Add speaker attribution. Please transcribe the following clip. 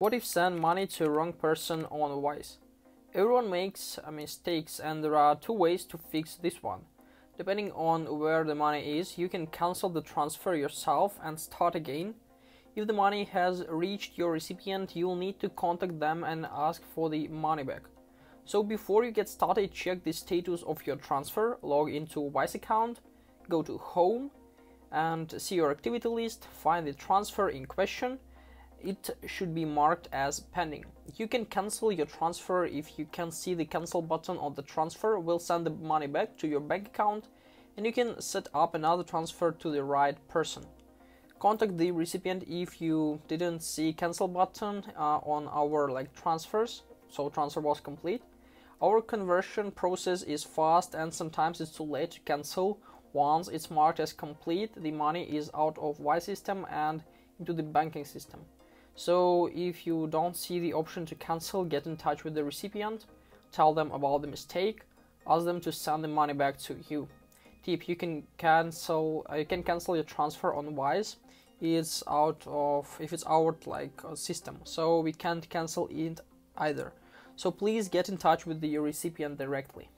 Speaker 1: What if send money to wrong person on Wise? Everyone makes uh, mistakes and there are two ways to fix this one. Depending on where the money is, you can cancel the transfer yourself and start again. If the money has reached your recipient, you'll need to contact them and ask for the money back. So before you get started, check the status of your transfer, log into Wise account, go to home and see your activity list, find the transfer in question. It should be marked as pending. You can cancel your transfer if you can see the cancel button on the transfer will send the money back to your bank account and you can set up another transfer to the right person. Contact the recipient if you didn't see cancel button uh, on our like transfers so transfer was complete our conversion process is fast and sometimes it's too late to cancel. Once it's marked as complete, the money is out of Y system and into the banking system. So if you don't see the option to cancel, get in touch with the recipient, tell them about the mistake, ask them to send the money back to you. Tip: You can cancel uh, you can cancel your transfer on Wise. It's out of if it's out like system, so we can't cancel it either so please get in touch with the recipient directly.